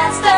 that's the